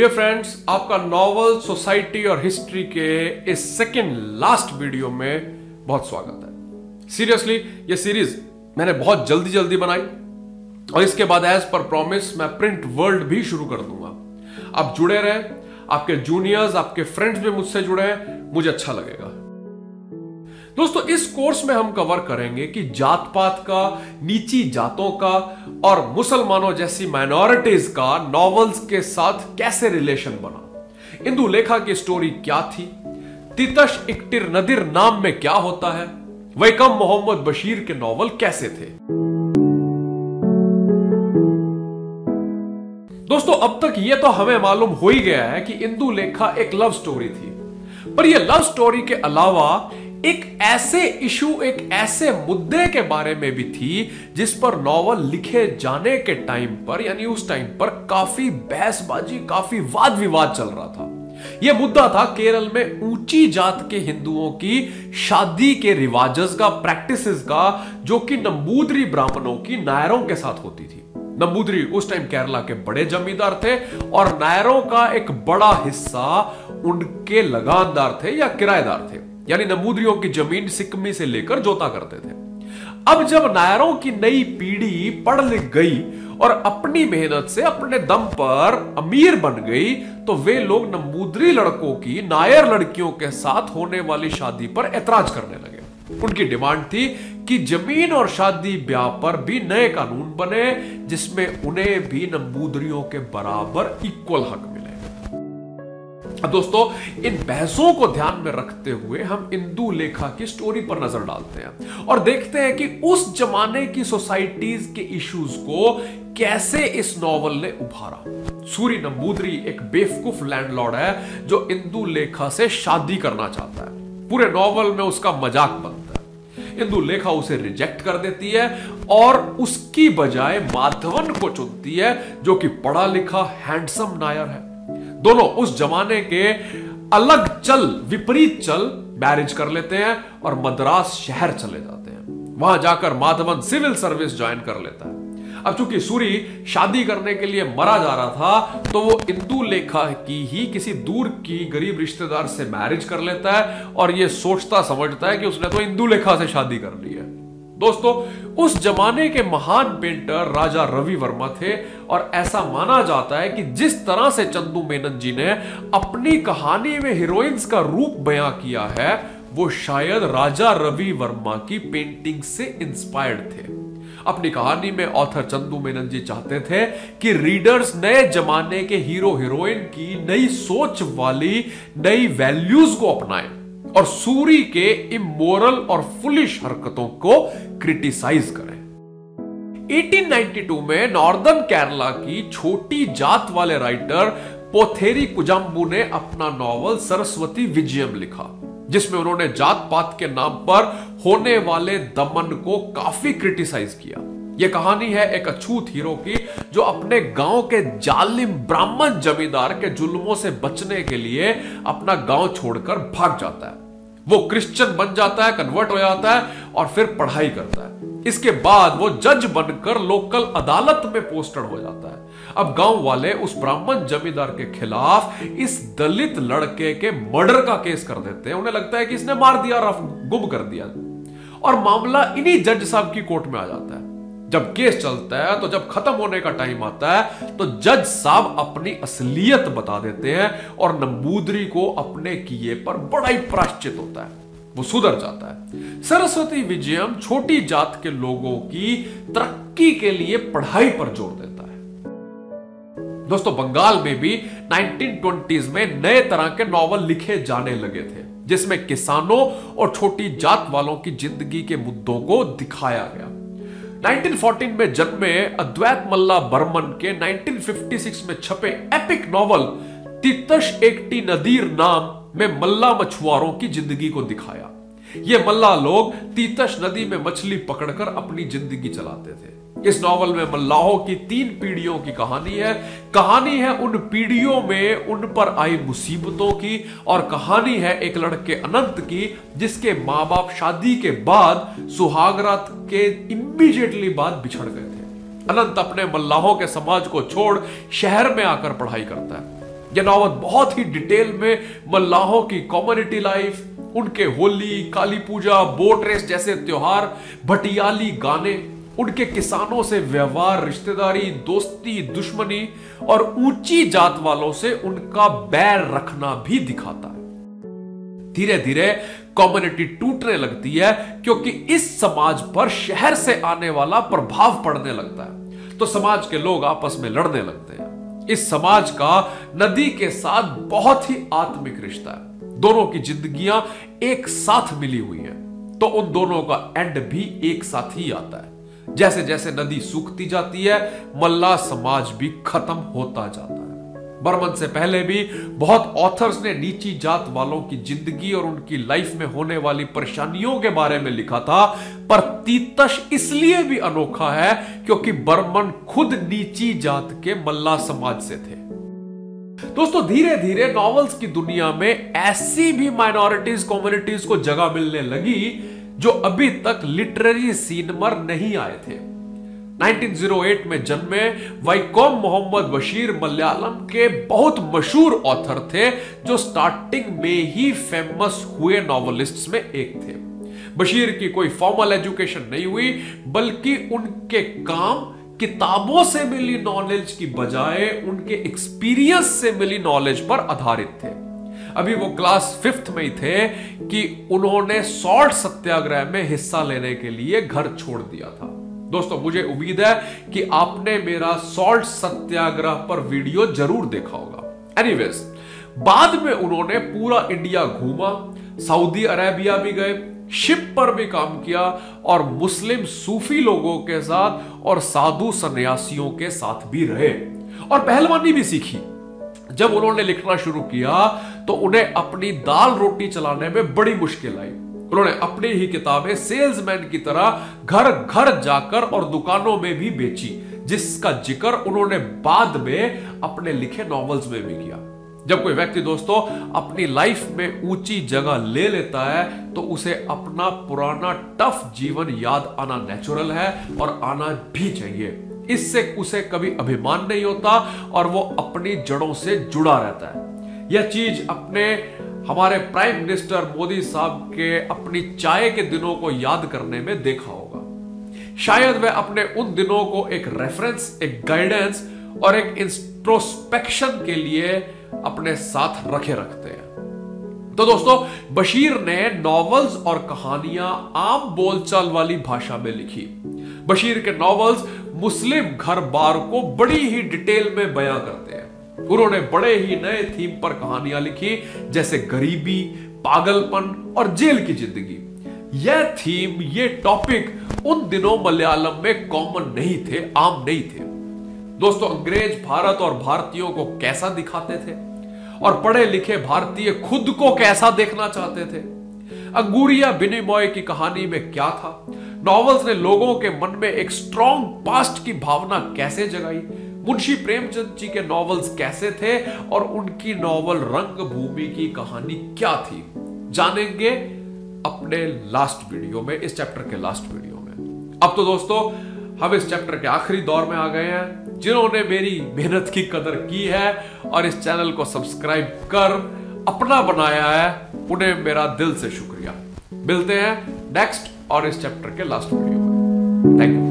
Dear friends आपका novel society और history के इस सेकेंड लास्ट वीडियो में बहुत स्वागत है। सीरियसली ये सीरीज़ मैंने बहुत जल्दी जल्दी बनाई और इसके बाद एज पर प्रॉमिस मैं प्रिंट वर्ल्ड भी शुरू कर दूँगा। आप जुड़े रहे, आपके जूनियर्स आपके फ्रेंड्स भी मुझसे जुड़े हैं, मुझे अच्छा लगेगा। दोस्तों, इस कोर्स में हम कवर करेंगे कि जात पात का, नीची जातों का और मुसलमानों जैसी माइनॉरिटीज का नॉवेल्स के साथ कैसे रिलेशन बना। इंदु लेखा की स्टोरी क्या थी? तितश इकटिर नदिर नाम में क्या होता है? वैकम मोहम्मद बशीर के नॉवल कैसे थे? दोस्तों, अब तक यह तो हमें मालूम हो ही गया है कि इंदु लेखा एक लव स्टोरी थी। पर यह लव स्टोरी के अलावा एक ऐसे इशू, एक ऐसे मुद्दे के बारे में भी थी, जिस पर नॉवल लिखे जाने के टाइम पर, यानी उस टाइम पर काफ़ी बहसबाजी, काफ़ी वाद विवाद चल रहा था। यह मुद्दा था केरल में ऊँची जात के हिंदुओं की शादी के रिवाजस का, प्रैक्टिसेस का, जो कि नंबूदरी ब्राह्मणों की नायरों के साथ होती थी। नंबूदरी उस टाइम केरला के बड़े जमींदार थे, और नायरों का एक बड़ा हिस्सा उनके लगानदार थे या किराएदार थे। यानी नमूदरियों की ज़मीन सिक्कमी से लेकर जोता करते थे। अब जब नायरों की नई पीढ़ी पढ़ लिख गई और अपनी मेहनत से अपने दम पर अमीर बन गई तो वे लोग नमूदरी लड़कों की, नायर लड़कियों के साथ होने वाली शादी पर ऐतराज करने लगे। उनकी डिमांड थी कि ज़मीन और शादी ब्याह पर भी नए कानून बने, जिसमें उन्हें भी नंबूदरियों के बराबर इक्वल हक मिले। दोस्तों, इन बहसों को ध्यान में रखते हुए हम इंदू लेखा की स्टोरी पर नज़र डालते हैं और देखते हैं कि उस जमाने की सोसाइटीज के इश्यूज़ को कैसे इस नॉवल ने उभारा। सूरी नंबूदरी एक बेवकूफ़ लैंडलॉर्ड है जो इंदू लेखा से शादी करना चाहता है। पूरे नॉवल में उसका मज़ाक बनता है। इंदू लेखा उसे रिजेक्ट कर देती है और उसकी बजाय माधवन को चुनती है जो कि पढ़ा लिखा हैंडसम नायर है। दोनों उस जमाने के अलग चल, विपरीत चल मैरिज कर लेते हैं और मद्रास शहर चले जाते हैं। वहाँ जाकर माधवन सिविल सर्विस ज्वाइन कर लेता है। अब चूँकि सूरी शादी करने के लिए मरा जा रहा था तो वो इंदू लेखा की ही किसी दूर की गरीब रिश्तेदार से मैरिज कर लेता है और ये सोचता, समझता है कि उसने तो इंदू लेखा से शादी कर ली है। दोस्तों, उस जमाने के महान पेंटर राजा रवि वर्मा थे और ऐसा माना जाता है कि जिस तरह से चंदू मेनन जी ने अपनी कहानी में हीरोइंस का रूप बयां किया है, वो शायद राजा रवि वर्मा की पेंटिंग से इंस्पायर्ड थे। अपनी कहानी में ऑथर चंदू मेनन जी चाहते थे कि रीडर्स नए जमाने के हीरो हीरोइन की नई सोच वाली, नई वैल्यूज़ को अपनाएँ। और सूरी के इमोरल और फुलिश हरकतों को क्रिटिसाइज करें। 1892 में नॉर्दर्न केरला की छोटी जात वाले राइटर पोथेरी कुजाम्बू ने अपना नॉवल सरस्वती विजयम लिखा, जिसमें उन्होंने जात पात के नाम पर होने वाले दमन को काफ़ी क्रिटिसाइज किया। यह कहानी है एक अछूत हीरो की, जो अपने गाँव के जालिम ब्राह्मण जमींदार के जुल्मों से बचने के लिए अपना गाँव छोड़कर भाग जाता है। वो क्रिश्चियन बन जाता है कन्वर्ट हो जाता है और फिर पढ़ाई करता है। इसके बाद वो जज बनकर लोकल अदालत में पोस्टेड हो जाता है। अब गाँव वाले उस ब्राह्मण जमींदार के खिलाफ इस दलित लड़के के मर्डर का केस कर देते हैं। उन्हें लगता है कि इसने मार दिया और गुम कर दिया। और मामला इन्हीं जज साहब की कोर्ट में आ जाता है। जब केस चलता है तो जब खत्म होने का टाइम आता है तो जज साहब अपनी असलियत बता देते हैं और नंबूदरी को अपने किए पर बड़ा ही प्राश्चित होता है। वो सुधर जाता है। सरस्वती विजयम छोटी जात के लोगों की तरक्की के लिए पढ़ाई पर ज़ोर देता है। दोस्तों, बंगाल में भी 1920s में नए तरह के नॉवल लिखे जाने लगे थे, जिसमें किसानों और छोटी जात वालों की ज़िंदगी के मुद्दों को दिखाया गया। 1914 में जन्मे अद्वैत मल्ला बर्मन के 1956 में छपे एपिक नॉवल तितश एकटी नदीर नाम में मल्ला मछुआरों की ज़िंदगी को दिखाया। ये मल्ला लोग तीतश नदी में मछली पकड़कर अपनी ज़िंदगी चलाते थे। इस नॉवल में मल्लाहों की तीन पीढ़ियों की कहानी है। कहानी है उन पीढ़ियों में उन पर आई मुसीबतों की और कहानी है एक लड़के अनंत की जिसके माँ बाप शादी के बाद सुहागरात के इमीडिएटली बाद बिछड़ गए थे। अनंत अपने मल्लाहों के समाज को छोड़ शहर में आकर पढ़ाई करता है। यह नॉवल बहुत ही डिटेल में मल्लाहों की कम्युनिटी लाइफ उनके होली, काली पूजा, बोट रेस जैसे त्योहार, भटियाली गाने, उनके किसानों से व्यवहार, रिश्तेदारी, दोस्ती, दुश्मनी और ऊँची जात वालों से उनका बैर रखना भी दिखाता है। धीरे धीरे कम्युनिटी टूटने लगती है क्योंकि इस समाज पर शहर से आने वाला प्रभाव पड़ने लगता है। तो समाज के लोग आपस में लड़ने लगते हैं। इस समाज का नदी के साथ बहुत ही आत्मिक रिश्ता है। दोनों की जिंदगियाँ एक साथ मिली हुई है तो उन दोनों का एंड भी एक साथ ही आता है। जैसे जैसे नदी सूखती जाती है, मल्ला समाज भी खत्म होता जाता है। बर्मन से पहले भी बहुत ऑथर्स ने नीची जात वालों की ज़िंदगी और उनकी लाइफ में होने वाली परेशानियों के बारे में लिखा था, पर तीतश इसलिए भी अनोखा है क्योंकि बर्मन खुद नीची जात के मल्ला समाज से थे। दोस्तों धीरे धीरे नॉवेल्स की दुनिया में ऐसी भी माइनॉरिटीज कम्युनिटीज को जगह मिलने लगी जो अभी तक लिटरेरी सीन पर नहीं आए थे। 1908 में जन्मे वैकोम मोहम्मद बशीर मलयालम के बहुत मशहूर ऑथर थे, जो स्टार्टिंग में ही फ़ेमस हुए नॉवलिस्ट्स में एक थे। बशीर की कोई फॉर्मल एजुकेशन नहीं हुई, बल्कि उनके काम किताबों से मिली नॉलेज की बजाय उनके एक्सपीरियंस से मिली नॉलेज पर आधारित थे। अभी वो क्लास फिफ्थ में ही थे कि उन्होंने सॉल्ट सत्याग्रह में हिस्सा लेने के लिए घर छोड़ दिया था। दोस्तों, मुझे उम्मीद है कि आपने मेरा सॉल्ट सत्याग्रह पर वीडियो ज़रूर देखा होगा। एनीवेज बाद में उन्होंने पूरा इंडिया घूमा सऊदी अरेबिया भी गए शिप पर भी काम किया और मुस्लिम सूफी लोगों के साथ और साधु सन्यासियों के साथ भी रहे और पहलवानी भी सीखी। जब उन्होंने लिखना शुरू किया तो उन्हें अपनी दाल रोटी चलाने में बड़ी मुश्किल आई। उन्होंने अपनी ही किताबें सेल्समैन की तरह घर घर जाकर और दुकानों में भी बेची, जिसका ज़िक्र उन्होंने बाद में अपने लिखे नॉवेल्स में भी किया। जब कोई व्यक्ति दोस्तों अपनी लाइफ में ऊँची जगह ले लेता है तो उसे अपना पुराना टफ जीवन याद आना नेचुरल है और आना भी चाहिए। इससे उसे कभी अभिमान नहीं होता और वो अपनी जड़ों से जुड़ा रहता है। यह चीज़ अपने, हमारे प्राइम मिनिस्टर मोदी साहब के अपनी चाय के दिनों को याद करने में देखा होगा। शायद वह अपने उन दिनों को एक रेफरेंस एक गाइडेंस और एक इंस्ट्रोस्पेक्शन के लिए अपने साथ रखे रखते हैं। तो दोस्तों, बशीर ने नॉवेल्स और कहानियाँ आम बोलचाल वाली भाषा में लिखी। बशीर के नॉवेल्स मुस्लिम घर बार को बड़ी ही डिटेल में बयां करते हैं। उन्होंने बड़े ही नए थीम पर कहानियाँ लिखी, जैसे गरीबी, पागलपन और जेल की ज़िंदगी। यह थीम, ये टॉपिक उन दिनों मलयालम में कॉमन नहीं थे, आम नहीं थे। दोस्तों, अंग्रेज़, भारत और भारतीयों को कैसा दिखाते थे? और पढ़े लिखे भारतीय खुद को कैसा देखना चाहते थे? अंगूरिया बिनिमॉय की कहानी में क्या था? नॉवेल्स ने लोगों के मन में एक स्ट्रॉन्ग पास्ट की भावना कैसे जगाई? मुंशी प्रेमचंद जी के नॉवेल्स कैसे थे? और उनकी नॉवल रंग भूमि की कहानी क्या थी? जानेंगे अपने लास्ट वीडियो में, इस चैप्टर के लास्ट वीडियो में। अब तो दोस्तों हम इस चैप्टर के आखिरी दौर में आ गए हैं, जिन्होंने मेरी मेहनत की कदर की है और इस चैनल को सब्सक्राइब कर अपना बनाया है। उन्हें मेरा दिल से शुक्रिया। मिलते हैं नेक्स्ट और इस चैप्टर के लास्ट वीडियो में। Thank you